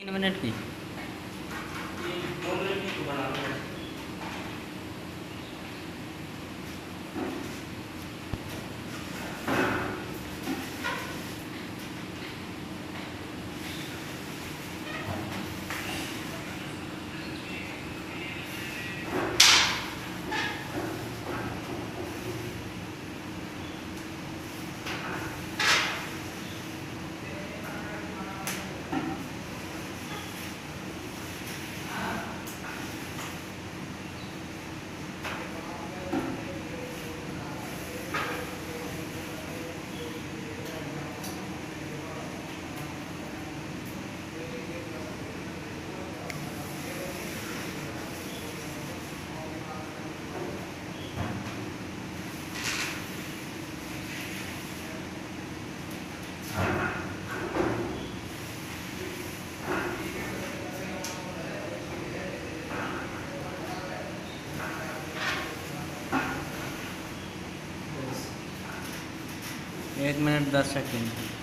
तीन मिनट एक मिनट दस सेकेंड।